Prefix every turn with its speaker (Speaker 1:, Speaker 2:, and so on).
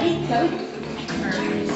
Speaker 1: Ready? Go.